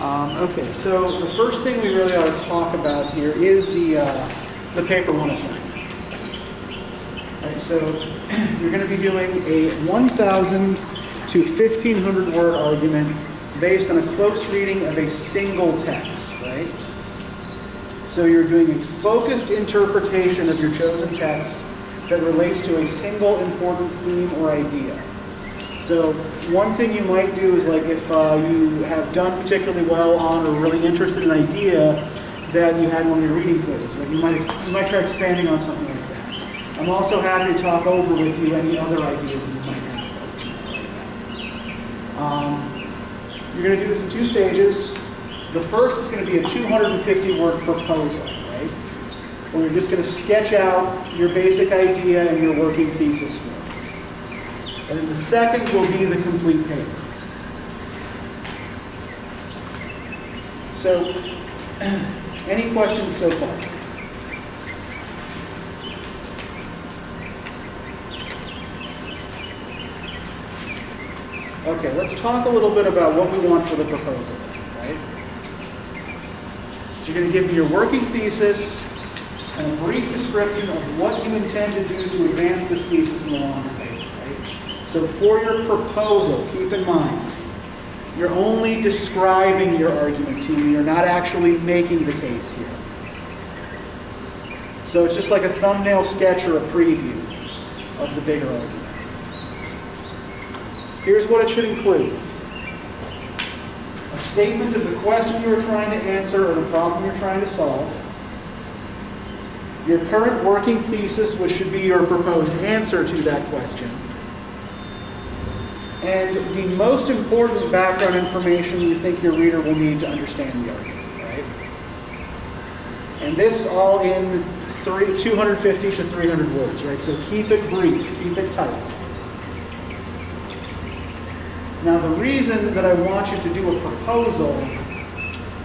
Um, okay, so the first thing we really ought to talk about here is the, uh, the paper one assignment. Right, so you're going to be doing a 1,000 to 1,500 word argument based on a close reading of a single text, right? So you're doing a focused interpretation of your chosen text that relates to a single important theme or idea. So one thing you might do is like if uh, you have done particularly well on or really interested in an idea that you had one of your reading quizzes, like you might, you might try expanding on something like that. I'm also happy to talk over with you any other ideas that you might have. Um, you're going to do this in two stages. The first is going to be a 250 word proposal, right? Where you're just going to sketch out your basic idea and your working thesis. And then the second will be the complete paper. So, any questions so far? Okay, let's talk a little bit about what we want for the proposal, right? So you're going to give me your working thesis and a brief description of what you intend to do to advance this thesis in the long paper. So for your proposal, keep in mind, you're only describing your argument to me. You're not actually making the case here. So it's just like a thumbnail sketch or a preview of the bigger argument. Here's what it should include. A statement of the question you are trying to answer or the problem you're trying to solve. Your current working thesis, which should be your proposed answer to that question and the most important background information you think your reader will need to understand the argument, right? And this all in three, 250 to 300 words, right? So keep it brief, keep it tight. Now the reason that I want you to do a proposal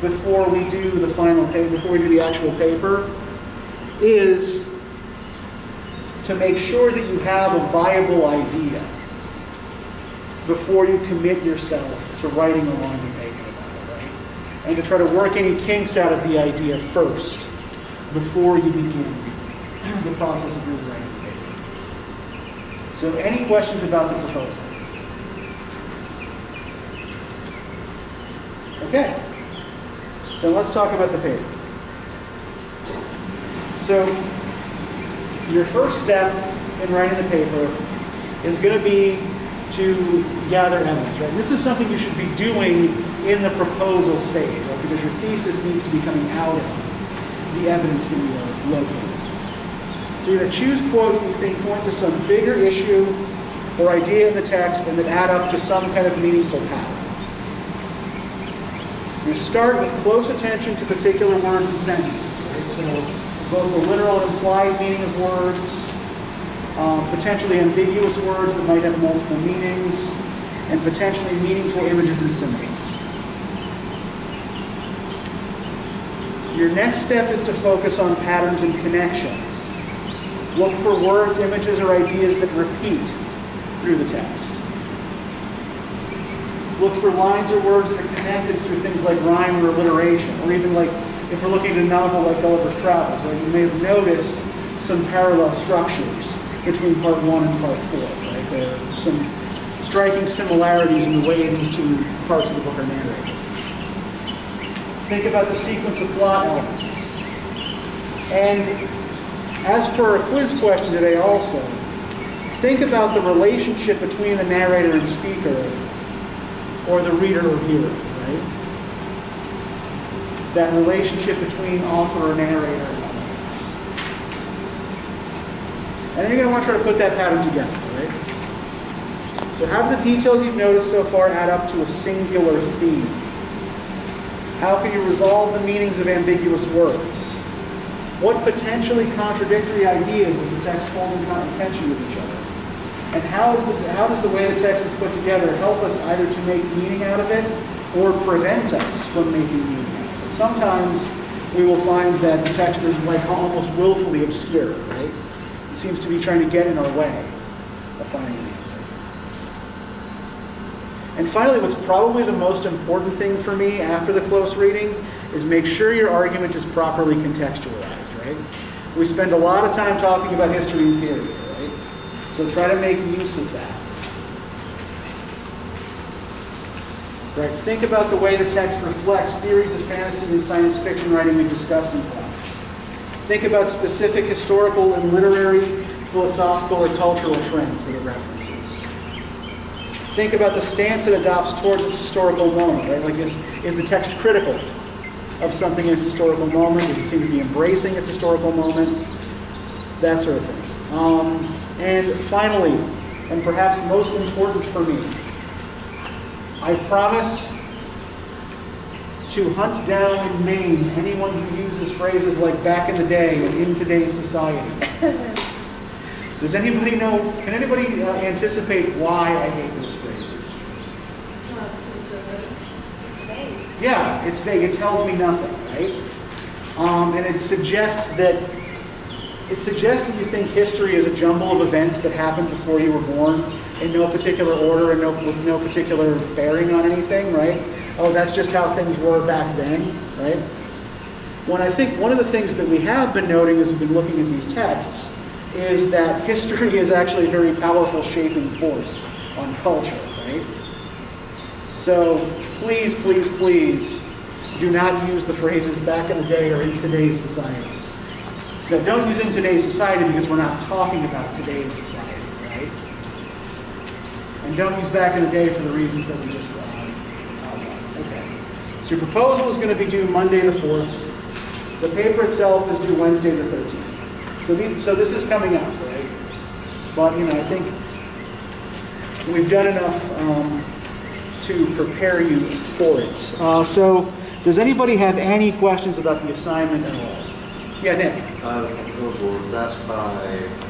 before we do the final paper, before we do the actual paper, is to make sure that you have a viable idea before you commit yourself to writing a longer paper right? And to try to work any kinks out of the idea first before you begin the process of rewriting the paper. So any questions about the proposal? Okay. So let's talk about the paper. So your first step in writing the paper is going to be to gather evidence, right? This is something you should be doing in the proposal stage, right? Because your thesis needs to be coming out of the evidence that you are locating. So you're going to choose quotes that you think point to some bigger issue or idea in the text and that add up to some kind of meaningful pattern. You start with close attention to particular words and sentences, right? So both the literal and implied meaning of words, um, potentially ambiguous words that might have multiple meanings, and potentially meaningful images and symbols. Your next step is to focus on patterns and connections. Look for words, images, or ideas that repeat through the text. Look for lines or words that are connected through things like rhyme or alliteration, or even like if we're looking at a novel like Gulliver's Travels, right, you may have noticed some parallel structures between part one and part four. Right? There are some striking similarities in the way these two parts of the book are narrated. Think about the sequence of plot elements. And as per a quiz question today also, think about the relationship between the narrator and speaker, or the reader or hearer, right? That relationship between author or narrator And then you're going to want to try to put that pattern together, right? So how do the details you've noticed so far add up to a singular theme? How can you resolve the meanings of ambiguous words? What potentially contradictory ideas does the text hold in tension with each other? And how, is the, how does the way the text is put together help us either to make meaning out of it or prevent us from making meaning out of it? Sometimes we will find that the text is like almost willfully obscure, right? Seems to be trying to get in our way of finding an answer. And finally, what's probably the most important thing for me after the close reading is make sure your argument is properly contextualized, right? We spend a lot of time talking about history and theory, right? So try to make use of that. Right, think about the way the text reflects theories of fantasy and science fiction writing we discussed in class. Think about specific historical and literary, philosophical, or cultural trends that it references. Think about the stance it adopts towards its historical moment, right? Like, is, is the text critical of something in its historical moment? Does it seem to be embracing its historical moment? That sort of thing. Um, and finally, and perhaps most important for me, I promise to hunt down and maim anyone who uses phrases like back in the day and in today's society. Does anybody know, can anybody uh, anticipate why I hate those phrases? Well, it's, it's vague. Yeah, it's vague. It tells me nothing, right? Um, and it suggests that it suggests that you think history is a jumble of events that happened before you were born in no particular order and no, with no particular bearing on anything, right? Oh, that's just how things were back then, right? When I think one of the things that we have been noting as we've been looking at these texts is that history is actually a very powerful shaping force on culture, right? So please, please, please do not use the phrases back in the day or in today's society. Now, don't use in today's society because we're not talking about today's society, right? And don't use back in the day for the reasons that we just uh. So your proposal is going to be due Monday the 4th. The paper itself is due Wednesday the 13th. So, the, so this is coming up, right? But, you know, I think we've done enough um, to prepare you for it. Uh, so does anybody have any questions about the assignment at all? Yeah, Nick. Uh, proposal, is that by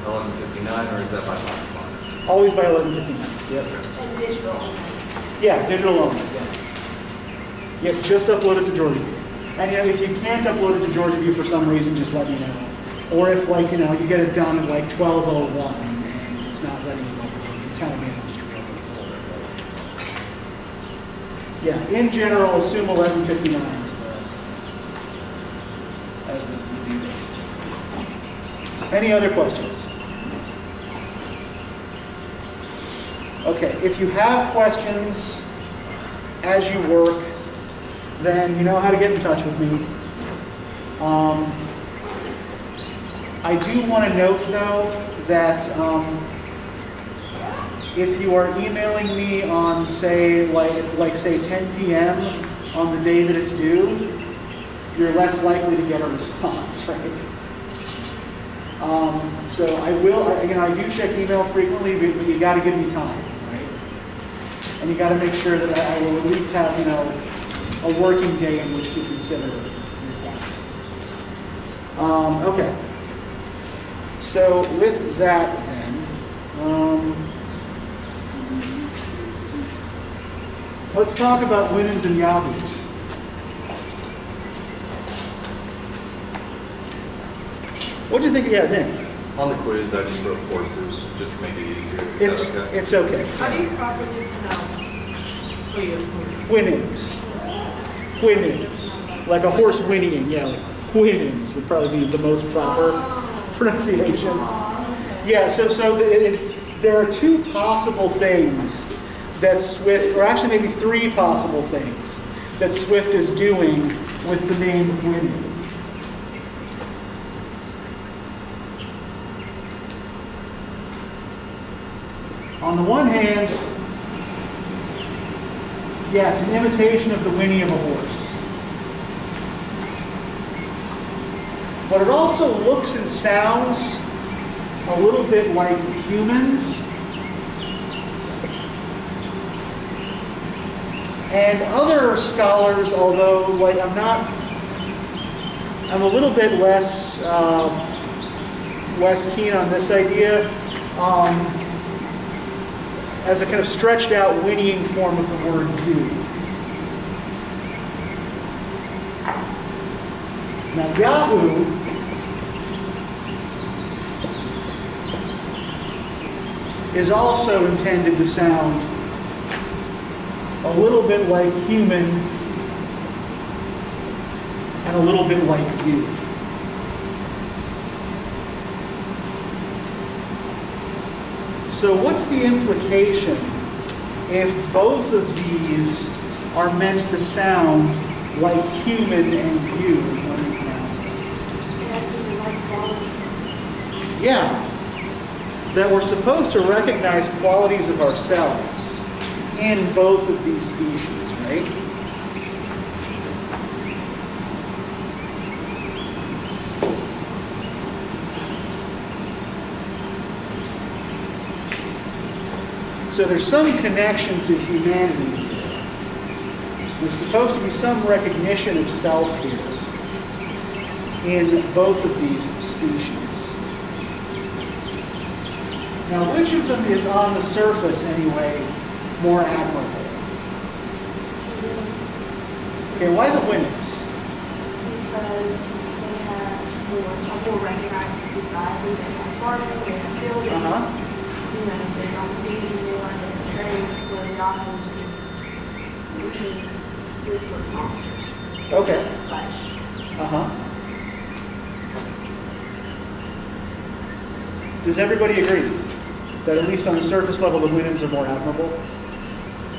eleven fifty-nine or is that by five o'clock? Always by 11:59. Yep. And digital only. Yeah, digital only. Yeah. Just upload it to Georgia And you know, if you can't upload it to Georgia View for some reason, just let me know. Or if like you know you get it done at like 12:01 and it's not letting you upload, you tell me I'll just reopen folder. Yeah, in general, assume 11:59 is the as the, date. Any other questions? Okay, if you have questions as you work, then you know how to get in touch with me. Um, I do want to note, though, that um, if you are emailing me on, say, like, like say 10 p.m. on the day that it's due, you're less likely to get a response, right? Um, so I will, know, I do check email frequently, but, you got to give me time, right? And you got to make sure that I will at least have, you know, a working day in which to consider your question. Um, okay. So with that, then, um, let's talk about Houyhnhnms and Yahoos. What do you think? of that, Nick. On the quiz, I just wrote horses, just to make it easier. Is It's that okay? it's okay. How do you properly pronounce? Oh, Houyhnhnms. Like a horse whinnying, yeah, like Houyhnhnms would probably be the most proper pronunciation. Yeah, so so the, it, there are two possible things that Swift, or actually maybe three possible things that Swift is doing with the name Houyhnhnm. On the one hand, yeah, it's an imitation of the whinny of a horse. But it also looks and sounds a little bit like humans. And other scholars, although like I'm not, I'm a little bit less uh, less keen on this idea. Um, as a kind of stretched out whinnying form of the word you. Now, Yahoo is also intended to sound a little bit like human and a little bit like you. So, what's the implication if both of these are meant to sound like human and you when we pronounce them? Yeah. That we're supposed to recognize qualities of ourselves in both of these species, right? So there's some connection to humanity here. There's supposed to be some recognition of self here in both of these species. Now, which of them is on the surface anyway more admirable? Okay, why the Houyhnhnms? Because they have more, a more recognized society, they have farming, they have building. Uh-huh. You know, they don't need more than trade, where the Yahoos are just really sleepless monsters. Okay. Flesh. Uh-huh. Does everybody agree that at least on the surface level the Houyhnhnms are more admirable?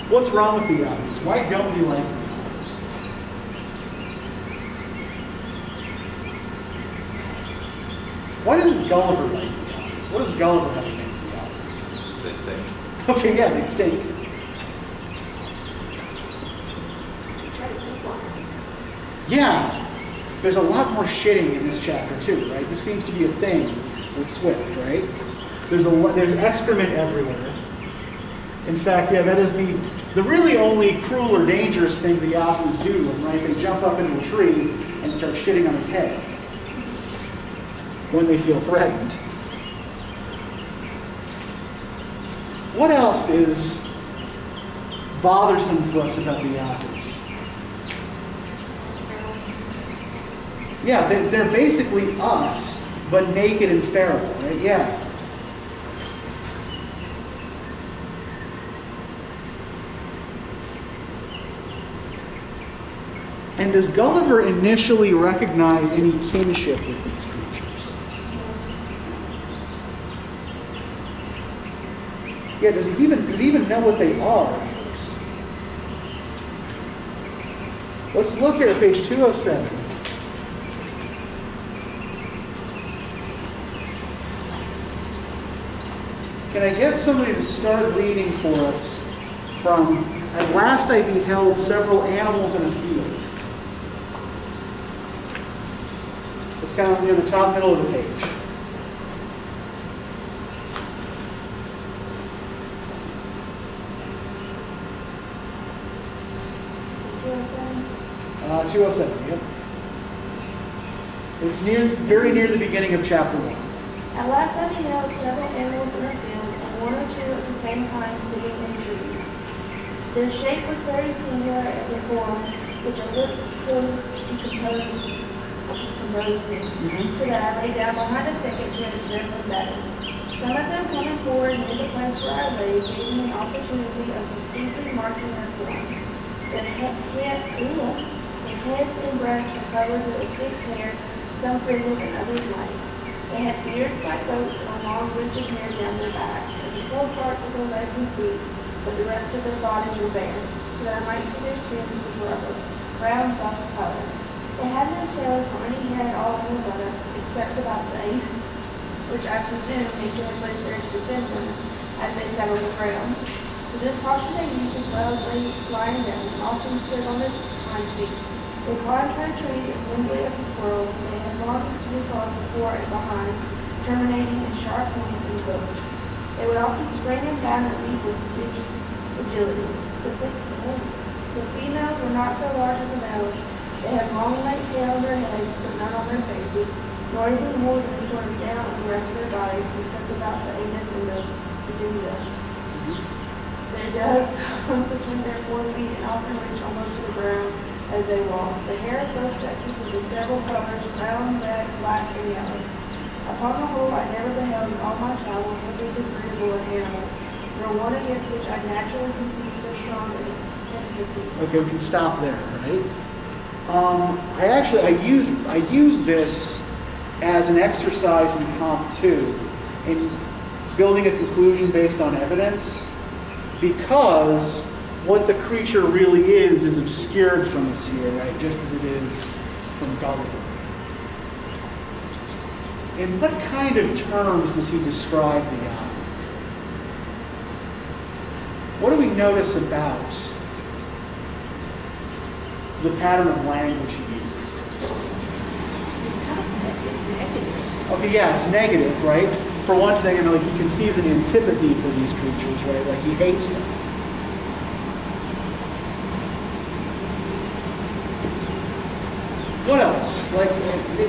What's wrong with the Yahoos? Why don't we like the Yahoos? Why doesn't Gulliver like the Yahoos? What does Gulliver have against the Yahoos? They stink. Okay, yeah, they stink. Yeah, there's a lot more shitting in this chapter too, right? This seems to be a thing with Swift, right? There's a there's excrement everywhere. In fact, yeah, that is the the really only cruel or dangerous thing the Yahoos do right? They jump up into a tree and start shitting on his head when they feel threatened. What else is bothersome for us about the Yahoos? Yeah, they, they're basically us, but naked and feral, right? Yeah. And does Gulliver initially recognize any kinship with these creatures? Yeah, does he even does he even know what they are first? Let's look here at page 207. Can I get somebody to start reading for us from At last I beheld several animals in a field. It's kind of near the top middle of the page. Two oh seven. Uh, 207, yep. It's near, very near the beginning of chapter 1. At last I beheld several animals in the field, and one or two of the same kind sitting in trees. Their shape was very singular and their form, which a little decomposed, discomposed me, Mhm. so that I lay down behind a thicket to observe them better. Some of them coming forward near the place where I lay gave me an opportunity of distinctly marking their form. Their head, head, their heads and breasts were covered with a thick hair, some frizzled and others light. They had beards like goats a long ridge of hair down their backs, and the full parts of their legs and feet, but the rest of their bodies were bare, so that I might see their skins which were of a brown buff color. They had no tails nor any hair at all on their buttocks, except about the anus, which I presume nature had placed there to defend them as they on the ground. For this posture they used as well as lying down, often stood on their hind feet. They climbed high trees as nimbly as the squirrels, and they had long skinny claws before and behind, terminating in sharp points and bows. They would often spring and leap with prodigious agility. The, the females were not so large as the males. They had long white hair on their heads, but none on their faces, nor even more than a sort of down on the rest of their bodies, except about the anus and the peduncle. Mm-hmm. Their dugs hung between their forefeet and often reached almost to the ground as they walked. The hair of both sexes was of several colors, brown, red, black, and yellow. Upon the whole, I never beheld in all my travels so disagreeable an animal. nor one against which I naturally conceive so strong an antipathy. Okay, we can stop there, right? Um, I actually, I use, I use this as an exercise in Comp 2 in building a conclusion based on evidence because what the creature really is is obscured from us here, right? Just as it is from Gulliver. In what kind of terms does he describe the eye? What do we notice about the pattern of language he uses? It's kind of, it's negative. Okay, yeah, it's negative, right? For one thing, I mean, like he conceives an antipathy for these creatures, right? Like he hates them. What else? Like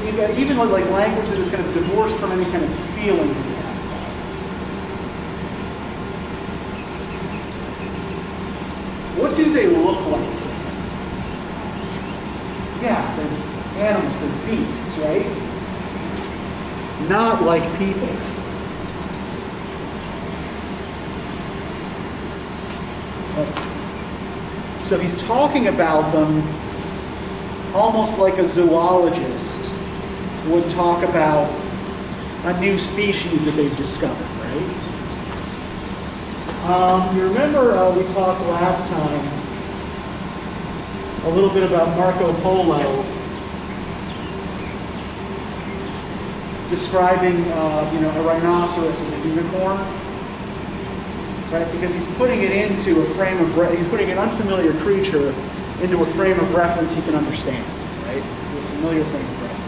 you got even like, like language that is kind of divorced from any kind of feeling that he has about it. What do they look like? Yeah, they're animals, they're beasts, right? Not like people. So he's talking about them almost like a zoologist would talk about a new species that they've discovered, right? Um, you remember uh, we talked last time a little bit about Marco Polo describing, uh, you know, a rhinoceros as a unicorn, right? Because he's putting it into a frame of, he's putting an unfamiliar creature into a frame of reference he can understand, right? A familiar frame of reference.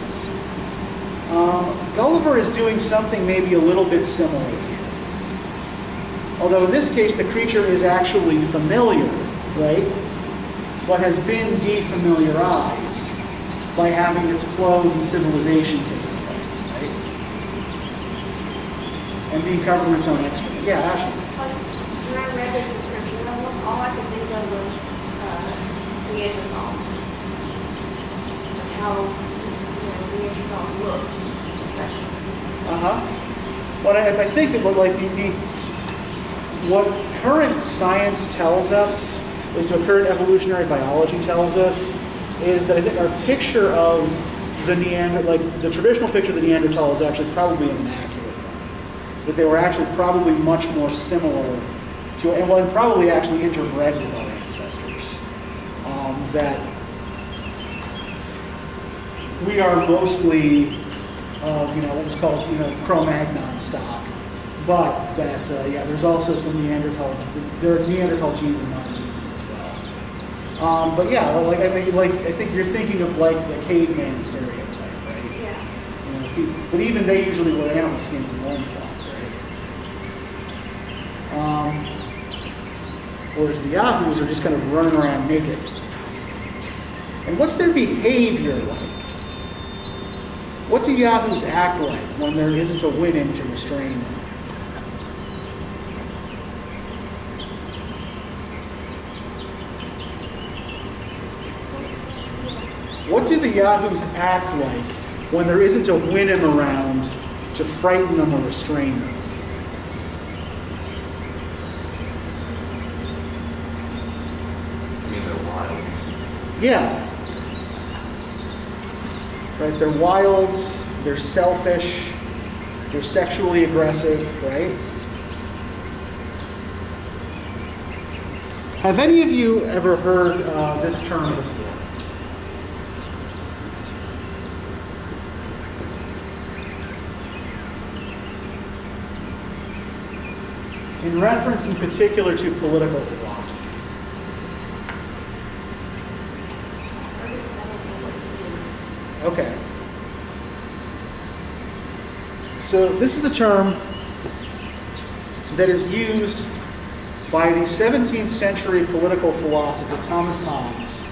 Um, Gulliver is doing something maybe a little bit similar here. Although in this case, the creature is actually familiar, right? But has been defamiliarized by having its clothes and civilization taken away, right? And being covered in its own excrement. Yeah, Ashley. When I read this description, all I could think of was, uh, Neanderthal. Like how, you know, Neanderthals looked, especially. Uh-huh. But I, I think what, like the, the what current science tells us is what current evolutionary biology tells us is that I think our picture of the Neander, like the traditional picture of the Neanderthal is actually probably inaccurate. That they were actually probably much more similar to, and and probably actually interbred with. Um, that we are mostly of you know what was called you know Cro-Magnon stock, but that uh, yeah, there's also some Neanderthal there are Neanderthal genes in humans as well. Um, but yeah, well, like I mean, like I think you're thinking of like the caveman stereotype, right? Yeah. You know, pe- but even they usually wear animal skins and loincloths, right? Um, whereas the Yahoos are just kind of running around naked. And what's their behavior like? What do Yahoos act like when there isn't a Houyhnhnm to restrain them? What do the Yahoos act like when there isn't a Houyhnhnm around to frighten them or restrain them? I mean, they're wild. Yeah. Right? They're wild, they're selfish, they're sexually aggressive, right? Have any of you ever heard uh, this term before? In reference in particular to political philosophy. I don't I don't know what it is. Okay. So this is a term that is used by the 17th century political philosopher Thomas Hobbes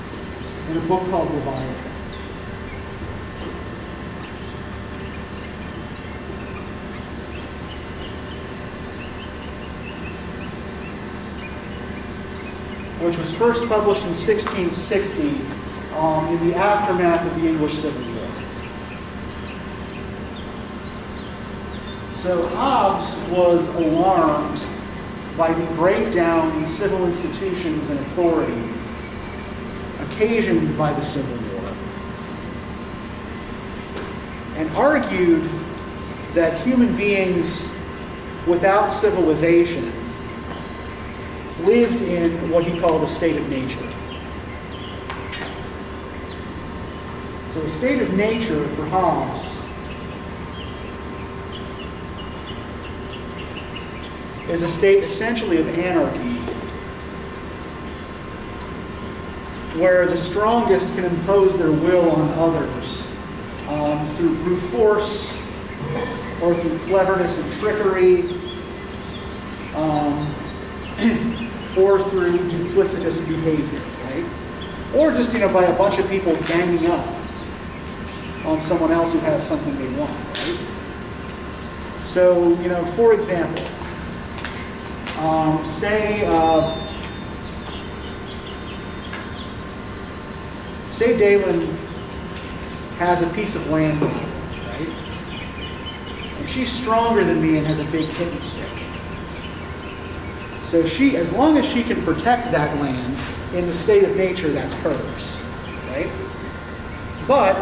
in a book called Leviathan. Which was first published in 1660 um, in the aftermath of the English Civil War. So Hobbes was alarmed by the breakdown in civil institutions and authority occasioned by the Civil War, and argued that human beings without civilization lived in what he called a state of nature. So, the state of nature for Hobbes is a state essentially of anarchy where the strongest can impose their will on others um, through brute force or through cleverness and trickery um, or through duplicitous behavior, right? Or just, you know, by a bunch of people ganging up on someone else who has something they want, right? So, you know, for example, um, say, uh, say Dalen has a piece of land, right? And she's stronger than me and has a big kitten stick. So she, as long as she can protect that land in the state of nature, that's hers, right? But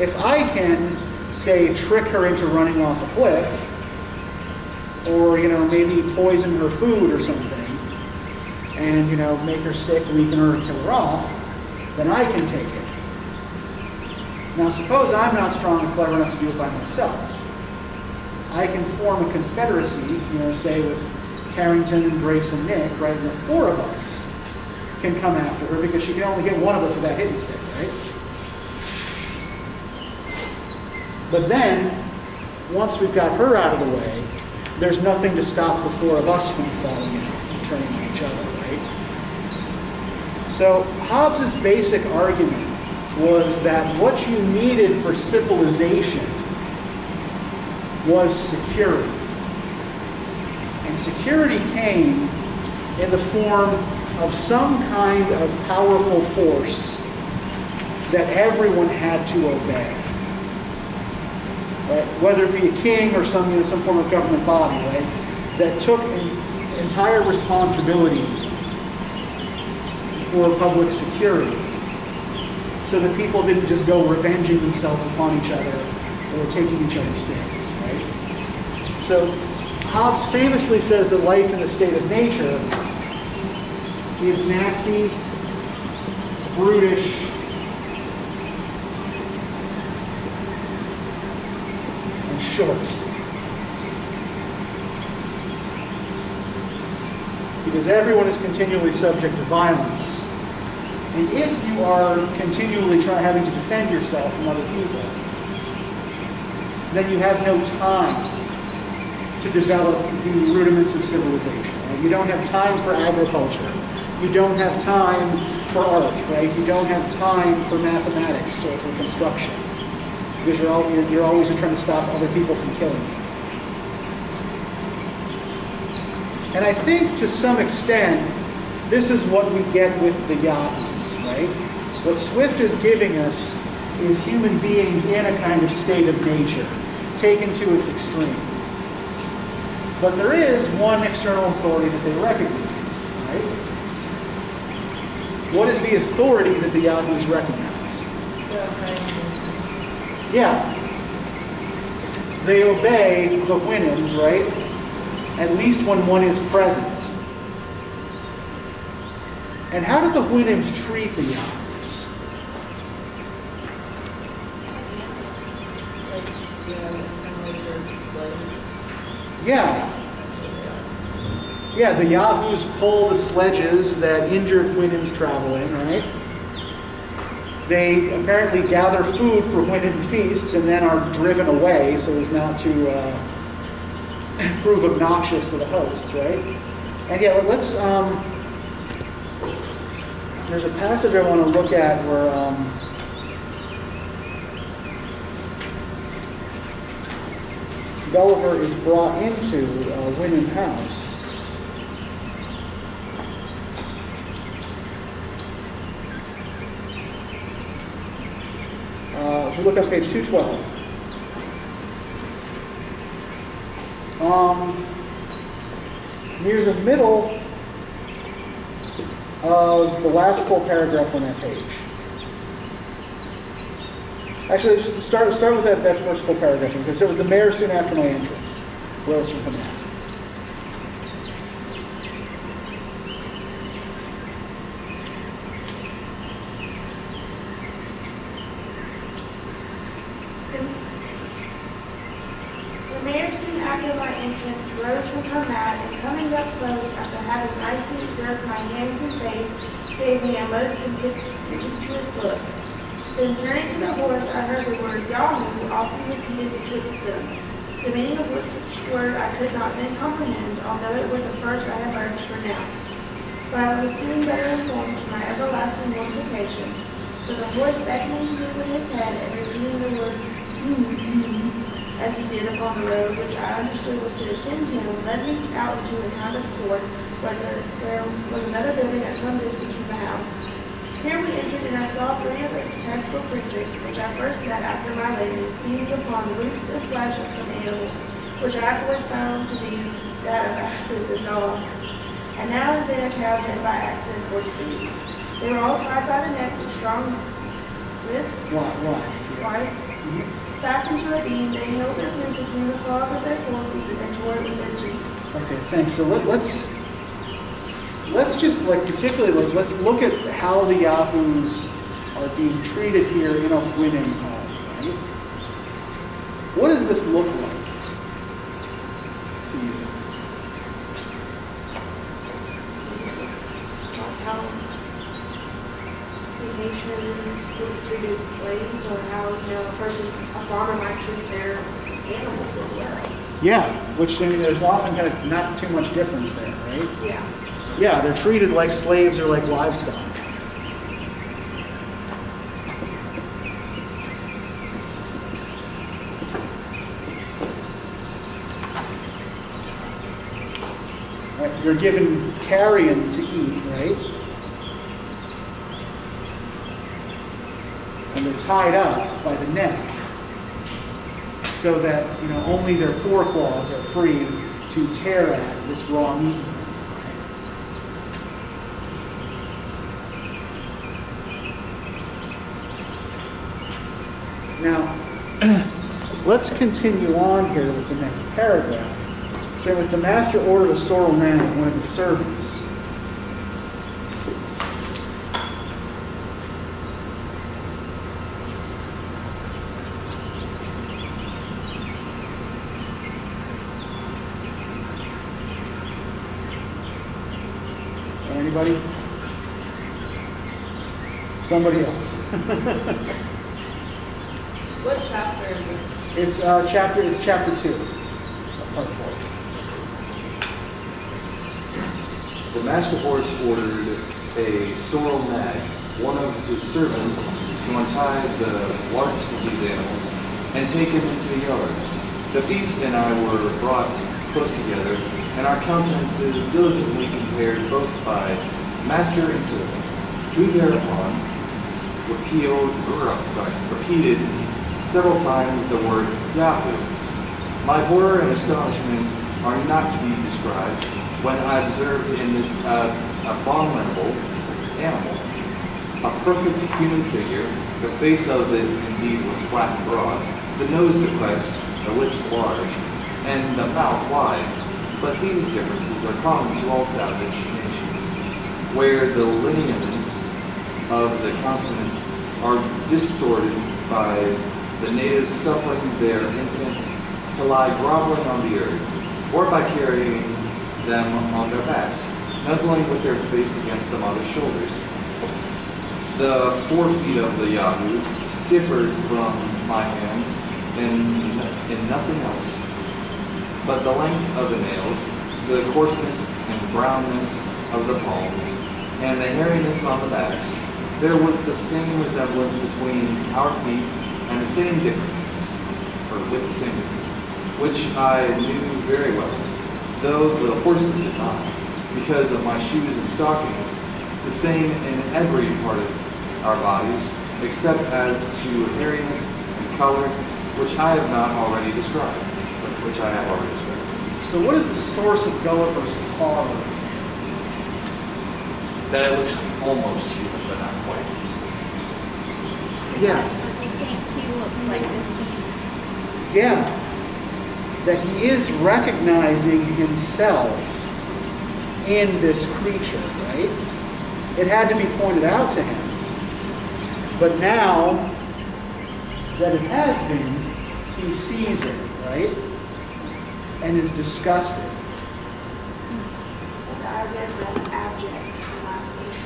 if I can, say, trick her into running off a cliff, or you know maybe poison her food or something, and you know make her sick, weaken her, kill her off, then I can take it. Now suppose I'm not strong and clever enough to do it by myself. I can form a confederacy, you know, say with Carrington and Grace and Nick, right? And the four of us can come after her because she can only hit one of us with that hidden stick, right? But then, once we've got her out of the way, there's nothing to stop the four of us from falling out and turning to each other, right? So Hobbes's basic argument was that what you needed for civilization was security. And security came in the form of some kind of powerful force that everyone had to obey. Right? Whether it be a king or some, you know, some form of government body, right? That took an entire responsibility for public security. So that people didn't just go revenging themselves upon each other or taking each other's things, right? So Hobbes famously says that life in the state of nature is nasty, brutish, short. Because everyone is continually subject to violence. And if you are continually having to defend yourself from other people, then you have no time to develop the rudiments of civilization. Right? You don't have time for agriculture. You don't have time for art, right? You don't have time for mathematics or for construction because you're, all, you're, you're always trying to stop other people from killing you. And I think to some extent, this is what we get with the Yahoos, right? What Swift is giving us is human beings in a kind of state of nature, taken to its extreme. But there is one external authority that they recognize, right? What is the authority that the Yahoos recognize? Yeah. They obey the Houyhnhnms, right? At least when one is present. And how did the Houyhnhnms treat the Yahoos? Yeah, yeah. the Yahoos pull the sledges that injured Houyhnhnms traveling, right? They apparently gather food for Houyhnhnm feasts and then are driven away so as not to uh, prove obnoxious to the hosts, right? And yeah, let's. Um, there's a passage I want to look at where um, Gulliver is brought into uh, Houyhnhnm House. If look on page 212. Um, near the middle of the last full paragraph on that page. Actually, just start, start with that, that first full paragraph, because it was the mayor soon after my entrance. Rose from command. The mayor soon after my entrance rose from her mat and coming up close after having nicely observed my hands and face, gave me a most contemptuous look. Then turning to the horse, I heard the word Yahoo often repeated betwixt them, the meaning of which word I could not then comprehend, although it were the first I had learned to pronounce. But I was soon better informed to my everlasting mortification, for the horse beckoning to me with his head and repeating the word "Hmm, hmm," as he did upon the road, which I understood was to attend him, led me out into a kind of court where there, was another building at some distance from the house. Here we entered, and I saw three of the detestable creatures, which I first met after my lady, feeding upon roots and flesh of some animals, which I afterwards found to be that of asses and dogs, and now and then a cow dead by accident or disease. They were all tied by the neck with strong, with Why, why? See, wires mhm. Fastened to a beam, they held their food between the claws of their forefeet and tore it with their teeth. Okay, thanks. So let, let's let's just like particularly like let's look at how the Yahoos are being treated here in a Houyhnhnm home, right? What does this look like to you? Like how the nations would have treated slaves or how, you know, a person, a farmer might treat their animals as well. Yeah, which I mean, there's often kind of not too much difference there, right? Yeah. Yeah, they're treated like slaves or like livestock. Right, They're given carrion to eat, right? And they're tied up by the neck so that, you know, only their foreclaws are free to tear at this raw meat. Now, let's continue on here with the next paragraph. So, with the master ordered a sorrel man nag, one of his servants. Anybody? Somebody else. What chapter is it? It's uh, chapter. It's chapter two, part four. The master horse ordered a sorrel nag, one of his servants, to untie the largest of these animals and take him into the yard. The beast and I were brought close together, and our countenances diligently compared both by master and servant, who thereupon repealed, or, sorry, repeated several times the word Yahoo. My horror and astonishment are not to be described when I observed in this uh, abominable animal a perfect human figure. The face of it indeed was flat and broad, the nose depressed, the lips large, and the mouth wide. But these differences are common to all savage nations, where the lineaments of the countenance are distorted by the natives suffering their infants to lie groveling on the earth, or by carrying them on their backs, nuzzling with their face against the mother's shoulders. The forefeet of the Yahoo differed from my hands in, in nothing else, but the length of the nails, the coarseness and brownness of the palms, and the hairiness on the backs, there was the same resemblance between our feet and the same differences, or with the same differences, which I knew very well, though the horses did not, because of my shoes and stockings, the same in every part of our bodies, except as to hairiness and color, which I have not already described, but which I have already described. So what is the source of Gulliver's horror? That it looks almost human, but not quite. Yeah. He looks like this beast. Yeah. That he is recognizing himself in this creature, right? It had to be pointed out to him. But now that it has been, he sees it, right? And is disgusted. So idea is an abject.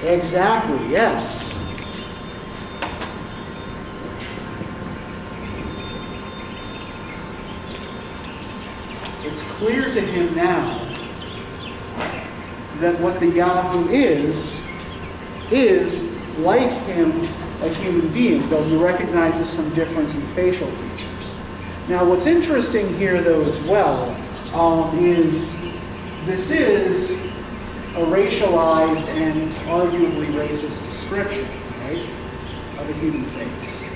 Exactly, yes. It's clear to him now that what the Yahoo is, is like him, a human being, though he recognizes some difference in facial features. Now, what's interesting here, though, as well, um, is this is a racialized and arguably racist description, right, of a human face.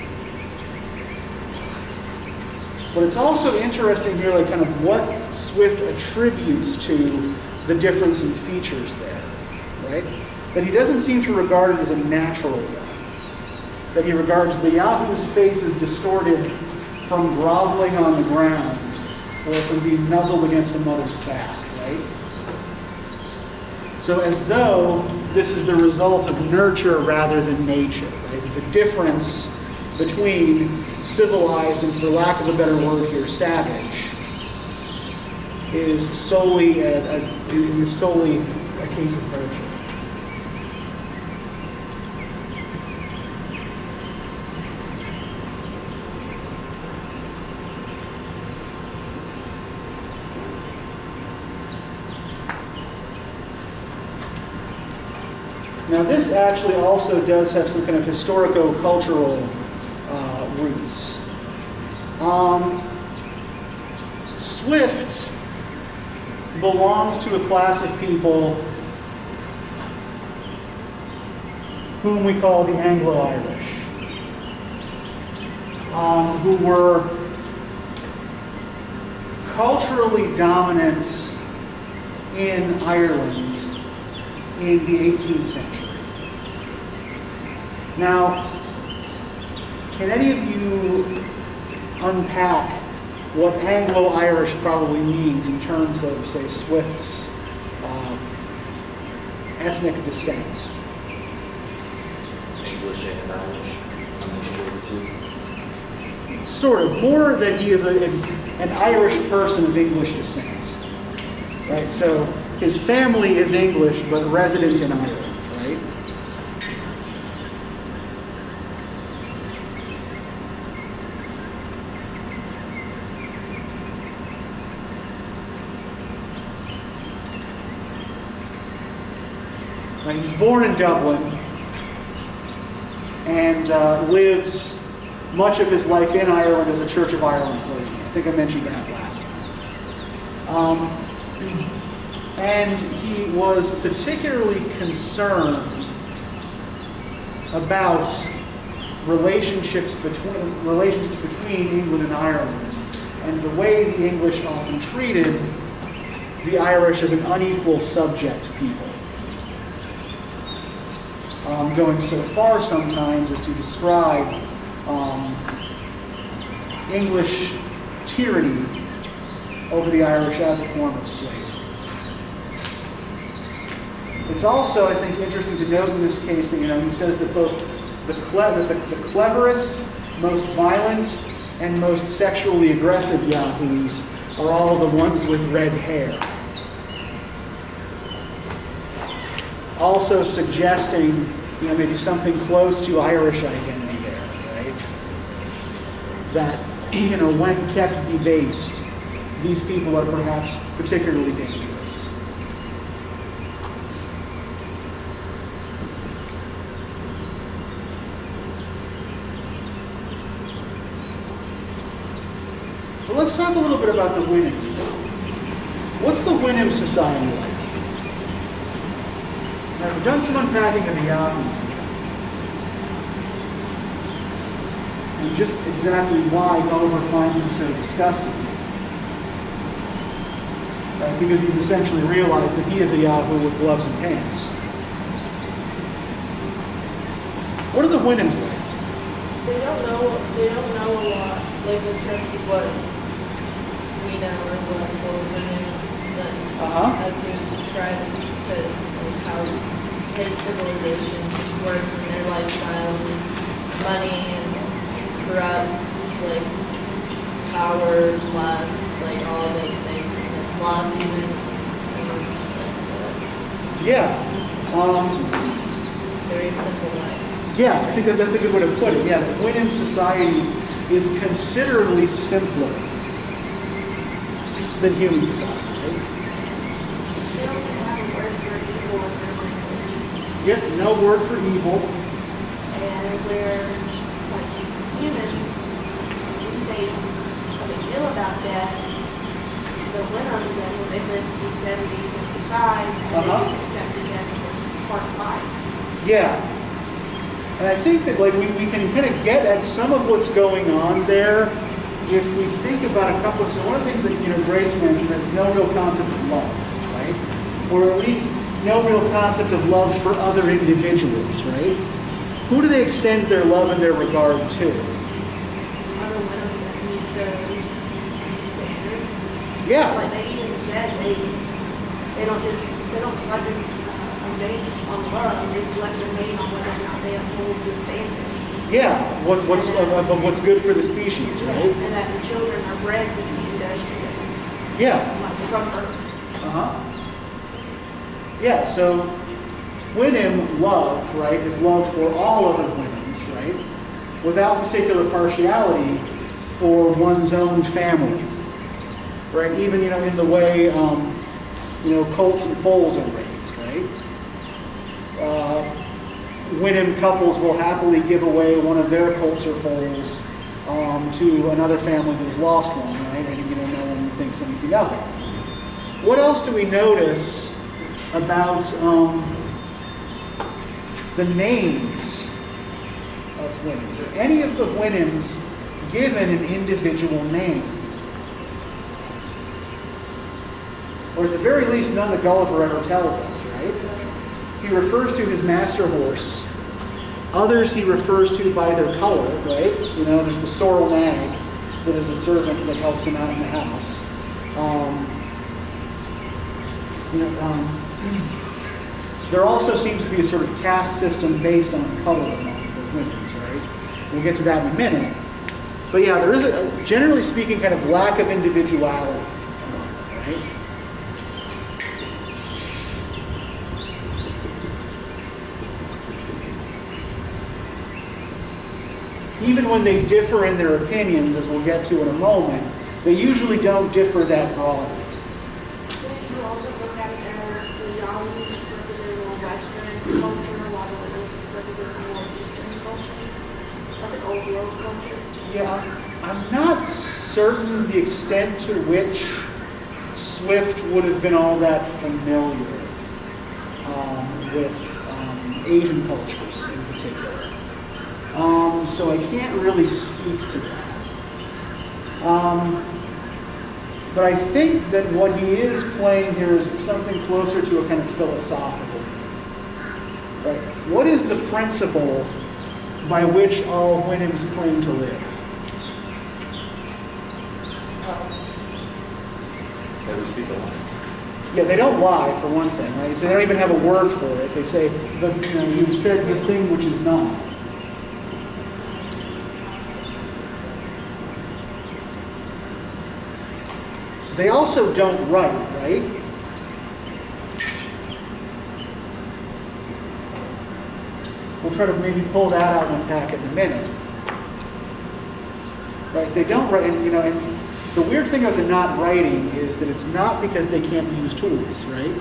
But it's also interesting here, like kind of what Swift attributes to the difference in features there, right? That he doesn't seem to regard it as a natural one. That he regards the Yahoo's face as distorted from groveling on the ground or from being nuzzled against a mother's back? So as though this is the result of nurture rather than nature, right? The difference between civilized and, for lack of a better word here, savage, is solely a, a, is solely a case of nurture. Now, this actually also does have some kind of historico-cultural uh, roots. Um, Swift belongs to a class of people whom we call the Anglo-Irish, um, who were culturally dominant in Ireland in the 18th century. Now, can any of you unpack what Anglo-Irish probably means in terms of, say, Swift's um, ethnic descent? English and Irish, a mixture of the two. Sort of. More that he is a, an Irish person of English descent. Right? So his family is English, but resident in Ireland, right? He's born in Dublin and uh, lives much of his life in Ireland as a Church of Ireland clergyman. I think I mentioned that last time. Um, and he was particularly concerned about relationships between relationships between England and Ireland and the way the English often treated the Irish as an unequal subject people. Um, going so far sometimes as to describe um, English tyranny over the Irish as a form of slavery. It's also, I think, interesting to note in this case that you know he says that both the, cle- the, the cleverest, most violent, and most sexually aggressive yahoos are all the ones with red hair. Also suggesting, you know, maybe something close to Irish identity there, right? That, you know, when kept debased, these people are perhaps particularly dangerous. So let's talk a little bit about the Houyhnhnms. What's the Houyhnhnm Society like? Now, we've done some unpacking of the here. And just exactly why Gulliver finds them so disgusting. Right? Because he's essentially realized that he is a Yahoo with gloves and pants. What are the Houyhnhnms like? They don't know, they don't know a lot, like in terms of what we know or what Goldman knew, that Uh-huh. as he was describing to like how his civilization worked and their lifestyles and money and corrupts, like power, lust, like all of it, things, like love even. And just like, Yeah. Um, uh, very simple life. Yeah, I think that that's a good way to put it. Yeah, the Houyhnhnm society is considerably simpler than human society. Right? Yet no word for evil. And where, like humans, we make a big deal about death, the Houyhnhnms, and when they lived to be 70, 75, and Uh-huh. they just accepted death as part of life. Yeah. And I think that like we, we can kind of get at some of what's going on there if we think about a couple. Of so one of the things that you know Grace mentioned is no real concept of love, right? Or at least no real concept of love for other individuals, right? Who do they extend their love and their regard to? Other Houyhnhnms that meet those standards. Yeah. Like they even said they, they don't just, they don't select a, a mate on love, they select a mate on whether or not they uphold the standards. Yeah, what, what's of, of of what's good for the species, right? And that the children are bred to be industrious, Yeah. like from birth. Uh-huh. Yeah, so Houyhnhnm love, right, is love for all other Houyhnhnms, right? Without particular partiality for one's own family. Right? Even, you know, in the way um, you know, colts and foals are raised, right? Uh, Houyhnhnm couples will happily give away one of their or foals um, to another family that has lost one, right? And you know, no one thinks anything of it. What else do we notice about um, the names of Houyhnhnms? Are any of the Houyhnhnms given an individual name? Or at the very least, none that Gulliver ever tells us, right? He refers to his master horse. Others he refers to by their color, right? You know, there's the sorrel nag that is the servant that helps him out in the house. Um, you know, um, there also seems to be a sort of caste system based on color among the Houyhnhnms, right? We'll get to that in a minute. But yeah, there is a, generally speaking, kind of lack of individuality, among them, right? Even when they differ in their opinions, as we'll get to in a moment, they usually don't differ that broadly. Then you also look at it as the Yahoos represent more Western culture, while the Houyhnhnms represent more Eastern culture, like an old world culture. Yeah, I'm- not certain the extent to which Swift would have been all that familiar um, with um, Asian cultures. Um, so I can't really speak to that. Um, but I think that what he is playing here is something closer to a kind of philosophical. Right? What is the principle by which all Houyhnhnms claim to live? Never speak a lie. Yeah, they don't lie for one thing, right? So they don't even have a word for it. They say, the, you know, you've said the thing which is not. They also don't write, right? We'll try to maybe pull that out and unpack in a minute. Right? They don't write, and you know, and the weird thing about the not writing is that it's not because they can't use tools, right?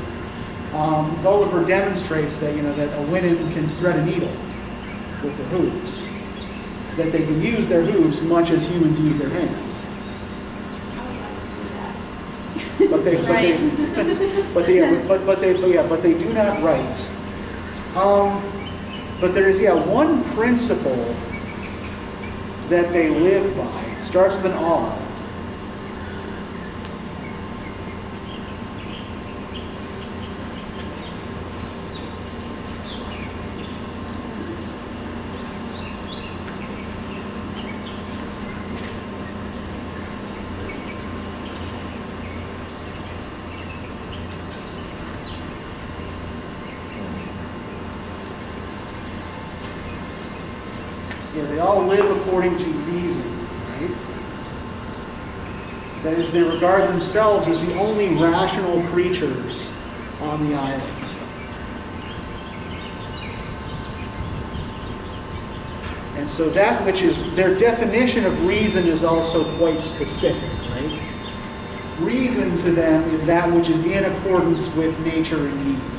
Um, Gulliver demonstrates that you know that a Houyhnhnm can thread a needle with their hooves, that they can use their hooves much as humans use their hands, I would like to see that. But they, but they, but they, yeah, but, but they, but yeah, but they do not write. Um, but there is yeah one principle that they live by. It starts with an R. Yeah, they all live according to reason, right? That is, they regard themselves as the only rational creatures on the island. And so that which is their definition of reason is also quite specific, right? Reason to them is that which is in accordance with nature and need.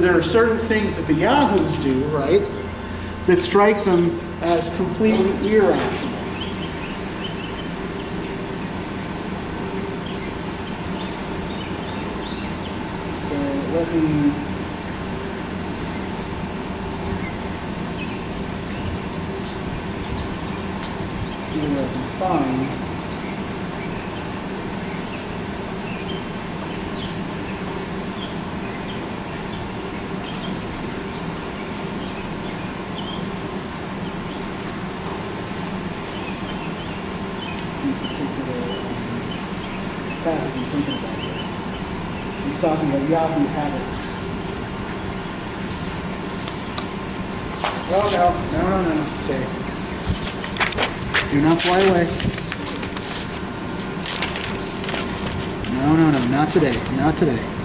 So there are certain things that the Yahoos do, right, that strike them as completely irrational. So let me see what I can find. in particular um, passage I'm thinking about here. He's talking about Yahoo habits. Oh, no, no, no, no, stay. Do not fly away. No, no, no, not today, not today.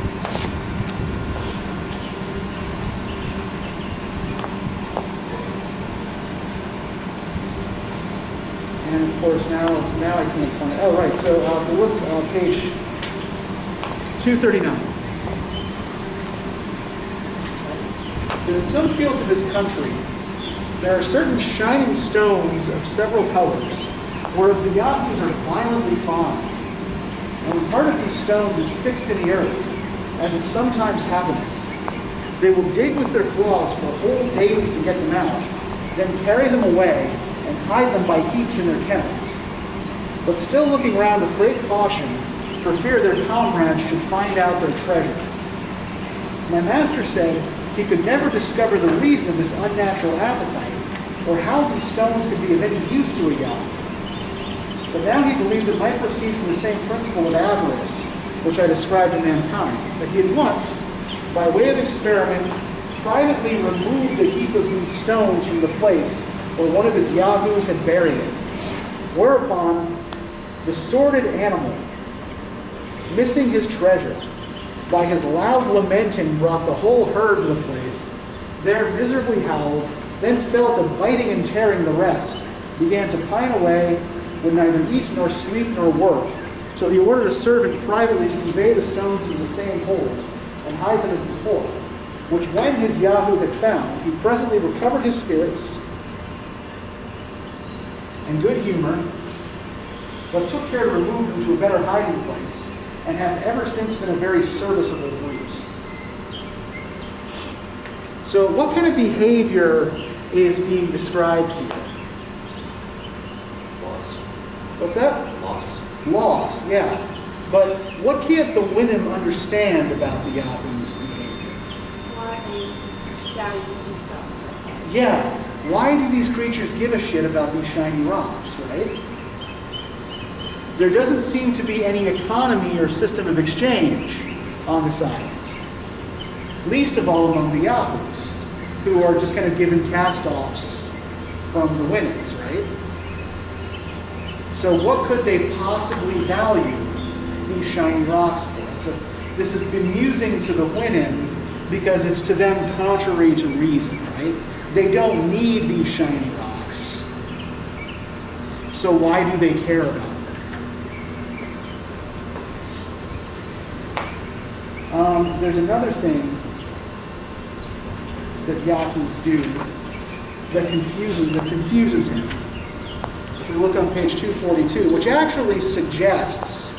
And of course, now, now I can't find it. Oh, right, so uh, if you look on page 239. In some fields of this country, there are certain shining stones of several colors, whereof the Yahoos are violently fond. And part of these stones is fixed in the earth, as it sometimes happeneth, they will dig with their claws for whole days to get them out, then carry them away and hide them by heaps in their kennels. But still looking round with great caution, for fear their comrades should find out their treasure. My master said he could never discover the reason of this unnatural appetite, or how these stones could be of any use to a Yahoo. But now he believed it might proceed from the same principle of avarice, which I described in mankind, that he had once, by way of experiment, privately removed a heap of these stones from the place where one of his Yahoos had buried it. Whereupon, the sordid animal, missing his treasure, by his loud lamenting brought the whole herd to the place, there miserably howled, then fell to biting and tearing the rest, began to pine away, would neither eat nor sleep nor work, So he ordered a servant privately to convey the stones into the same hole, and hide them as before. Which when his Yahoo had found, he presently recovered his spirits and good humor, but took care to remove them to a better hiding place, and hath ever since been a very serviceable brute. So, what kind of behavior is being described here? Loss. What's that? Loss. Loss, yeah. But what can't the Houyhnhnm understand about the Yahoo's behavior? Why they value these stones. Yeah, why do these creatures give a shit about these shiny rocks, right? There doesn't seem to be any economy or system of exchange on this island. Least of all among the Yahoos, who are just kind of given cast-offs from the Houyhnhnms, right? So what could they possibly value these shiny rocks for? So this is bemusing to the Houyhnhnm because it's to them contrary to reason, right? They don't need these shiny rocks. So why do they care about them? Um, there's another thing that Yahoos do that confuses that confuses him. If we look on page 242, which actually suggests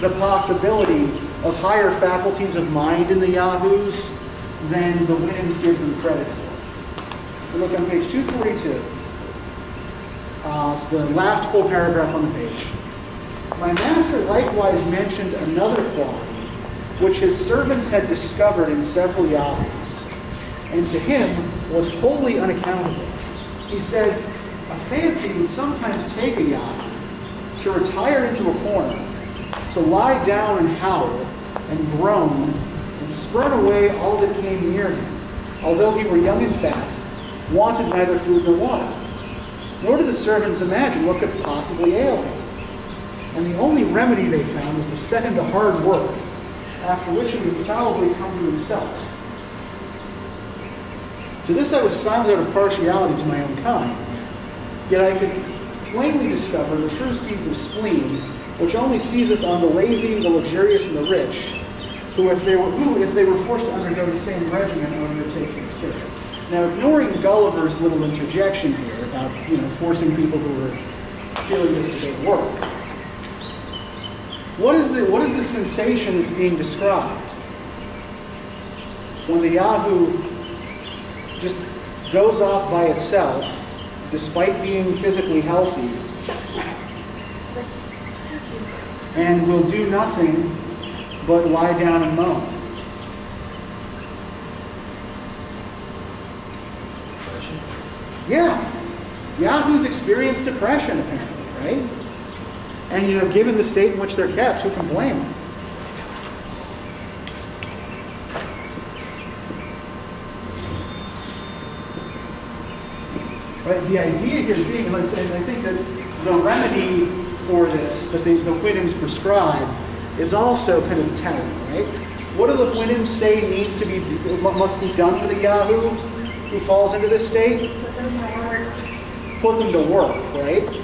the possibility of higher faculties of mind in the Yahoos than the Houyhnhnms give them credit for. Look on page 242. Uh, it's the last full paragraph on the page. My master likewise mentioned another quality which his servants had discovered in several Yahoos, and to him was wholly unaccountable. He said, a fancy would sometimes take a Yahoo to retire into a corner, to lie down and howl and groan and spurn away all that came near him, although he were young and fat, wanted neither food nor water. Nor did the servants imagine what could possibly ail him. And the only remedy they found was to set him to hard work, after which he would infallibly come to himself. To this I was silent out of partiality to my own kind, yet I could plainly discover the true seeds of spleen, which only seizeth on the lazy, the luxurious, and the rich, who if they were who, if they were forced to undergo the same regimen, would undertake. Now, ignoring Gulliver's little interjection here about you know forcing people who were feeling this to go to work, what is the what is the sensation that's being described when the Yahoo just goes off by itself, despite being physically healthy, and will do nothing but lie down and moan. Yeah. Yahoos experienced depression, apparently, right? And you know, given the state in which they're kept, who can blame them? Right? The idea here being, and let's say, I think that the remedy for this that the, the Houyhnhnms prescribe is also kind of telling, right? What do the Houyhnhnms say needs to be, must be done for the Yahoo who falls into this state? Put them to work. right?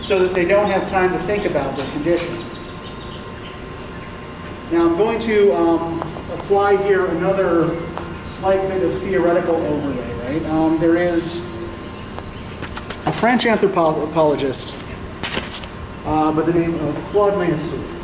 So that they don't have time to think about their condition. Now I'm going to um, apply here another slight bit of theoretical overlay, right? Um, there is a French anthropologist uh, by the name of Claude Meillassoux.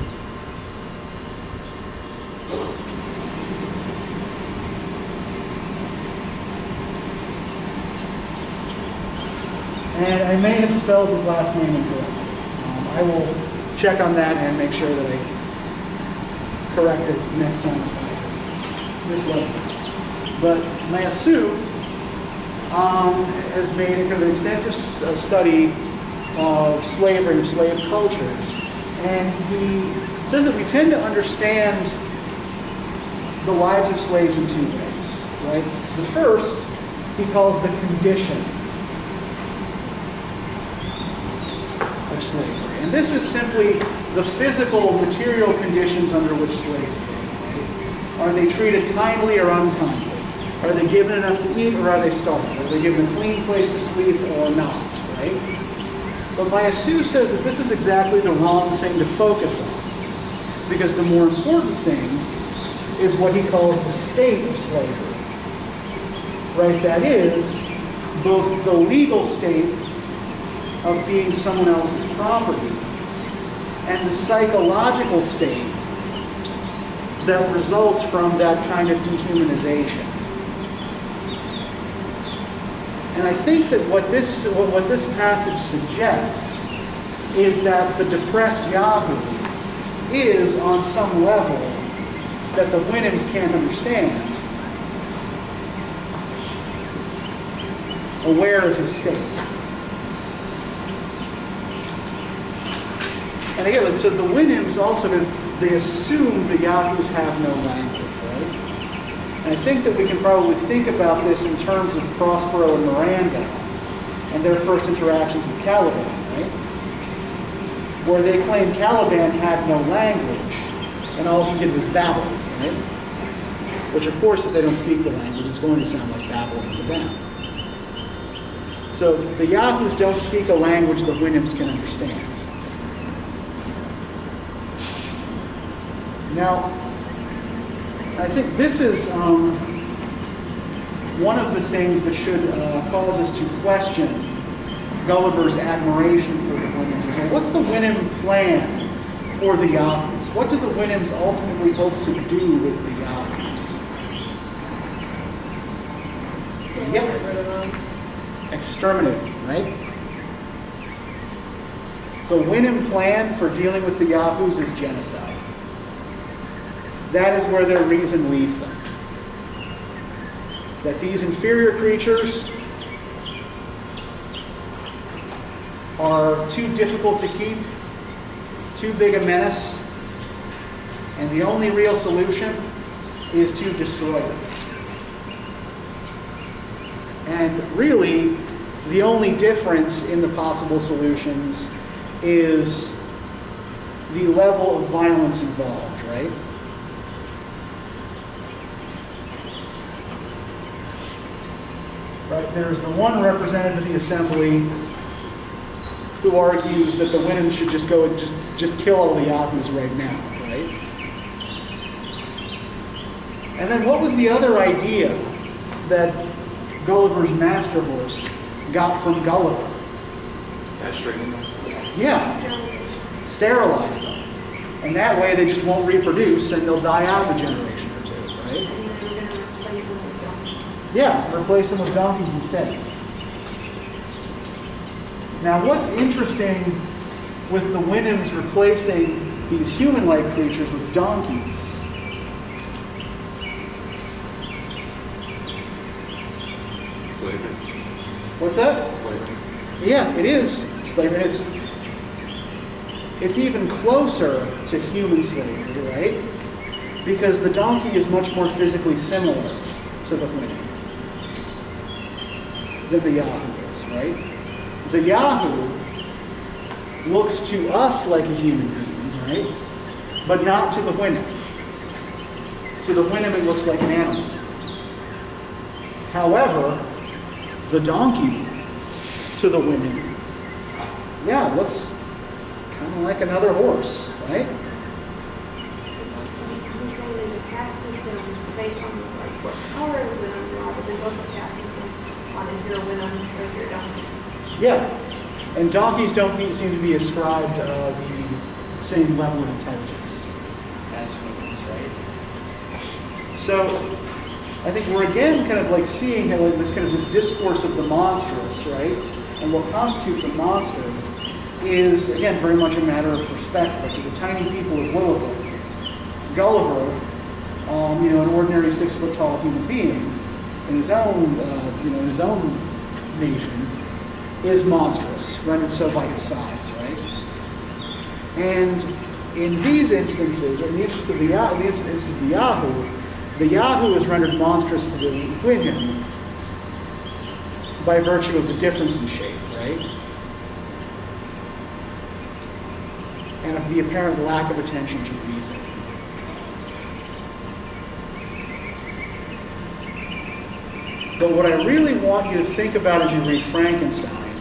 And I may have spelled his last name incorrectly. Um, I will check on that and make sure that I correct it next time if I misled it. But Meillassoux um, has made kind of an extensive uh, study of slavery, and slave cultures. And he says that we tend to understand the lives of slaves in two ways, right? The first he calls the condition of slavery. And this is simply the physical, material conditions under which slaves live. Are they treated kindly or unkindly? Are they given enough to eat or are they starved? Are they given a clean place to sleep or not? Right? But Meillassoux says that this is exactly the wrong thing to focus on. Because the more important thing is what he calls the state of slavery. Right? That is, both the legal state of being someone else's property and the psychological state that results from that kind of dehumanization. And I think that what this, what, this passage suggests is that the depressed Yahoo is, on some level, that the Houyhnhnms can't understand, aware of his state. And again, so the Houyhnhnms also, they assume the Yahoos have no language, right? And I think that we can probably think about this in terms of Prospero and Miranda and their first interactions with Caliban, right? Where they claim Caliban had no language and all he did was babble, right? Which, of course, if they don't speak the language, it's going to sound like babbling to them. So the Yahoos don't speak a language the Houyhnhnms can understand. Now, I think this is um, one of the things that should uh, cause us to question Gulliver's admiration for the Houyhnhnms. What's the Houyhnhnm plan for the Yahoos? What do the Houyhnhnms ultimately hope to do with the Yahoos? Yep. Exterminate, right? The Houyhnhnm plan for dealing with the Yahoos is genocide. That is where their reason leads them. That these inferior creatures are too difficult to keep, too big a menace, and the only real solution is to destroy them. And really, the only difference in the possible solutions is the level of violence involved, right? Right, there's the one representative of the assembly who argues that the women should just go and just, just kill all the Yahoos right now, right? And then what was the other idea that Gulliver's master horse got from Gulliver? Castrating them. Yeah, sterilize them. And that way they just won't reproduce and they'll die out in a generation or two, right? And then we're gonna replace them with donkeys. Yeah, replace them with donkeys instead. Now, what's interesting with the Houyhnhnms replacing these human-like creatures with donkeys? Slavery. What's that? Slavery. Yeah, it is slavery. It's it's even closer to human slavery, right? Because the donkey is much more physically similar to the Houyhnhnm than the Yahoo is, right? The Yahoo looks to us like a human being, right? But not to the Houyhnhnm. To the Houyhnhnm, it looks like an animal. However, the donkey to the Houyhnhnm, yeah, looks kind of like another horse, right? Based on like what color are, but there's also on if you're a or if you're a donkey. Yeah, and donkeys don't be, seem to be ascribed uh, the same level of intelligence as humans, right? So, I think we're again kind of like seeing like, this kind of this discourse of the monstrous, right? And what constitutes a monster is again very much a matter of perspective. To the tiny people of Lilliput, Gulliver, um, you know, an ordinary six foot tall human being in his own, uh, you know, in his own nation, is monstrous, rendered so by his size, right? And in these instances, or in the instance of the, in the instance of the Yahoo, the Yahoo is rendered monstrous to the Houyhnhnm by virtue of the difference in shape, right? And of the apparent lack of attention to reason. But what I really want you to think about as you read Frankenstein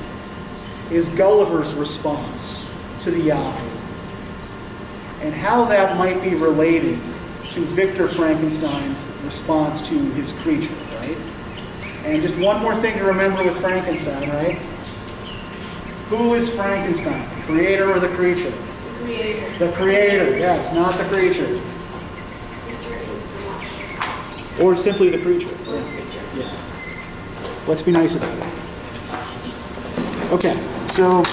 is Gulliver's response to the Yahoo and how that might be related to Victor Frankenstein's response to his creature, right? And just one more thing to remember with Frankenstein, right? Who is Frankenstein, the creator or the creature? The creator. The creator, yes, not the creature. Creature is the monster. Or simply the creature. The creature. Yeah. Let's be nice about it. Okay, so